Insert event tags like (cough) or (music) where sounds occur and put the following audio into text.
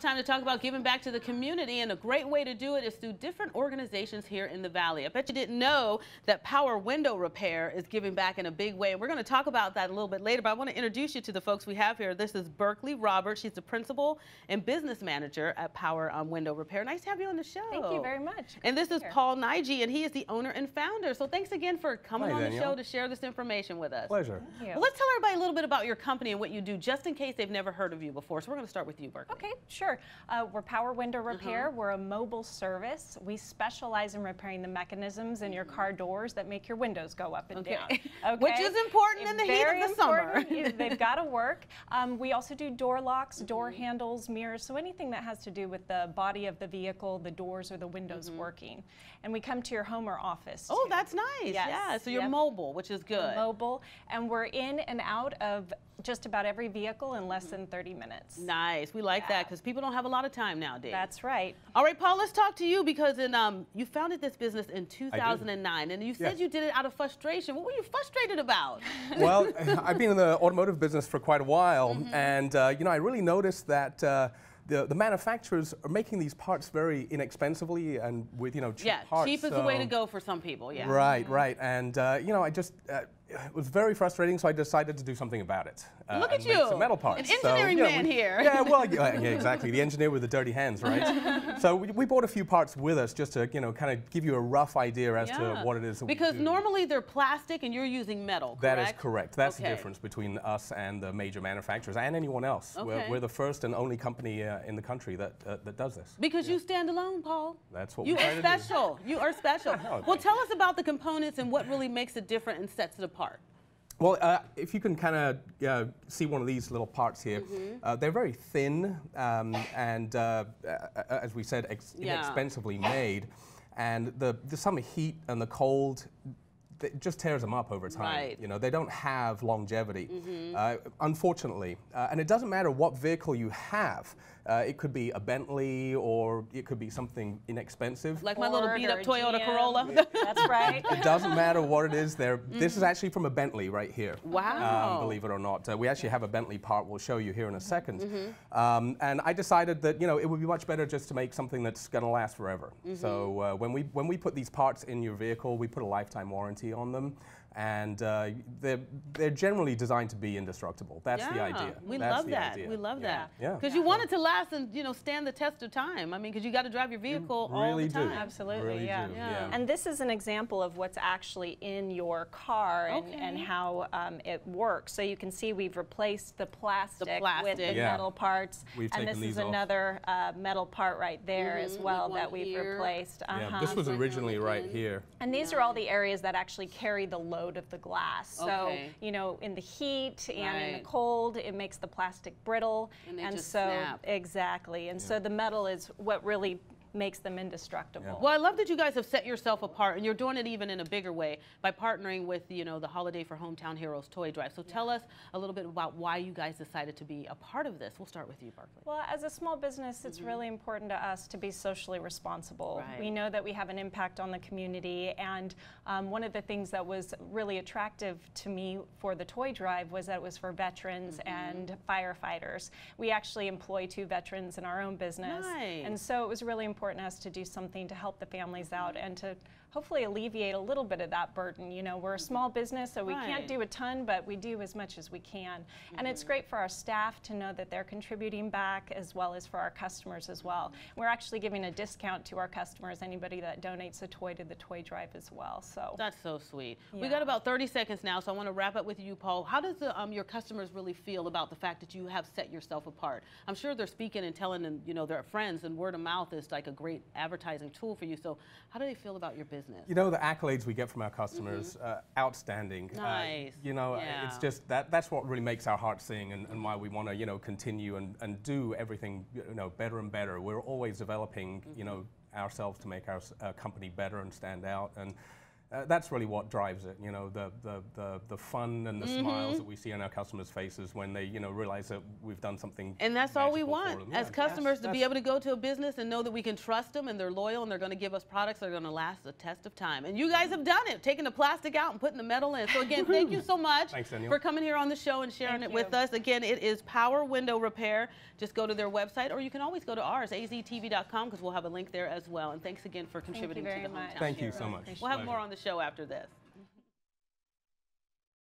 Time to talk about giving back to the community, and a great way to do it is through different organizations here in the Valley. I bet you didn't know that Power Window Repair is giving back in a big way. And we're going to talk about that a little bit later, but I want to introduce you to the folks we have here. This is Berkeley Roberts. She's the principal and business manager at Power um, Window Repair. Nice to have you on the show. Thank you very much. And this is Here. Paul Nige, and he is the owner and founder. So thanks again for coming Hi, on the show to share this information with us. Pleasure. Thank you. Well, let's tell everybody a little bit about your company and what you do, just in case they've never heard of you before. So we're going to start with you, Berkeley. Okay, sure. Uh, we're Power Window. Repair. Mm-hmm. We're a mobile service. We specialize in repairing the mechanisms in your mm-hmm. car doors that make your windows go up and Okay. down. (laughs) Which is important in the heat of the summer. They've (laughs) got to work. Um, we also do door locks, door mm-hmm. handles, mirrors, so anything that has to do with the body of the vehicle, the doors or the windows working. And we come to your home or office. Oh, that's nice. Yes, Yeah, so you're yep. mobile, which is good. mobile, and we're in and out of just about every vehicle in less than 30 minutes. Nice. We like that because people don't have a lot of time nowadays. That's right. All right, Paul, let's talk to you because in, um, you founded this business in 2009 and you said Yes. you did it out of frustration. What were you frustrated about? (laughs) well, I've been in the automotive business for quite a while, Mm-hmm. and uh, you know, I really noticed that. Uh, the, the manufacturers are making these parts very inexpensively and with you know cheap yeah, parts. cheap is the way to go for some people. Yeah. Right, right, and uh, you know, I just uh, it was very frustrating, so I decided to do something about it. Uh, Look at you, some metal parts. an So, engineering you know, man we- here. Yeah, well, (laughs) yeah, yeah, exactly. The engineer with the dirty hands, right? (laughs) so we, we bought a few parts with us just to you know kind of give you a rough idea as Yeah. to what it is. That Because normally they're plastic and you're using metal. That is correct? correct. That's Okay. the difference between us and the major manufacturers and anyone else. Okay. We're, we're the first and only company uh, in the country that, uh, that does this. Because you stand alone, Paul. That's what you are special. You are special. (laughs) Oh, well, tell us about the components and what really makes it different and sets it apart. Well, uh, if you can kind of uh, see one of these little parts here, Mm-hmm. uh, they're very thin and, and uh, uh, as we said, ex- Yeah. inexpensively made. And the, the summer heat and the cold it just tears them up over time. Right. You know, they don't have longevity, uh, unfortunately. Uh, and it doesn't matter what vehicle you have. Uh, it could be a Bentley or it could be something inexpensive. Like my little beat up Toyota GM. Corolla. (laughs) That's right. It doesn't matter what it is. There, this is actually from a Bentley right here. Mm-hmm. Wow. Um, believe it or not, uh, we actually have a Bentley part. We'll show you here in a 2nd Mm-hmm. Um, and I decided that you know it would be much better just to make something that's going to last forever. Mm-hmm. So uh, when we when we put these parts in your vehicle, we put a lifetime warranty on them. And uh, they're, they're generally designed to be indestructible. That's the idea. We That's love that. idea. We love Yeah. that. Yeah. Because you want it to last and you know stand the test of time. I mean, because you got to drive your vehicle all really the do. time. Absolutely, Really yeah. do, Yeah. yeah. And this is an example of what's actually in your car and, and how um, it works. So you can see we've replaced the plastic, with plastic. the Yeah. metal parts. We've and taken this is off. another uh, metal part right there as Mhm, well like one that we've here. replaced. Yeah, Uh-huh. this was Right here on originally right here. And these are all the areas that actually carry the load of the glass. So, you know, in the heat and in the cold, it makes the plastic brittle. And they just so, snap. exactly. And so the metal is what really makes them indestructible. Well, I love that you guys have set yourself apart, and you're doing it even in a bigger way by partnering with, you know, the Holiday for Hometown Heroes Toy Drive. So tell us a little bit about why you guys decided to be a part of this. We'll start with you, Berkeley. Well, as a small business, it's really important to us to be socially responsible. Right. We know that we have an impact on the community, and um, one of the things that was really attractive to me for the toy drive was that it was for veterans and firefighters. We actually employ two veterans in our own business, Nice. and so it was really important us to do something to help the families out and to hopefully alleviate a little bit of that burden. You know, we're a small business, so we Right. can't do a ton, but we do as much as we can. And it's great for our staff to know that they're contributing back as well as for our customers as well. We're actually giving a discount to our customers, anybody that donates a toy to the toy drive as well. So That's so sweet. We Yeah. got about 30 seconds now, so I want to wrap up with you, Paul. How does the, um, your customers really feel about the fact that you have set yourself apart? I'm sure they're speaking and telling them, you know, their friends, and word of mouth is like a great advertising tool for you. So how do they feel about your business? You know, the accolades we get from our customers, uh, outstanding. Uh, Nice. you know, uh, Yeah. it's just that that's what really makes our hearts sing and, and why we want to, you know, continue and, and do everything, you know, better and better. We're always developing, you know, ourselves to make our uh, company better and stand out. And uh, that's really what drives it. You know, the the the, the fun and the Mm-hmm. smiles that we see on our customers' faces when they you know realize that we've done something. And that's all we want them. as Yeah, customers to be able to go to a business and know that we can trust them and they're loyal and they're going to give us products that are going to last the test of time. And you guys have done it, taking the plastic out and putting the metal in. So again, thank you so much Thanks, for coming here on the show and sharing Thank it with us. Again, it is Power Window Repair. Just go to their website or you can always go to ours, aztv.com, because we'll have a link there as well. And thanks again for contributing to the much. hometown. Thank you so much. We'll have more on the show after this.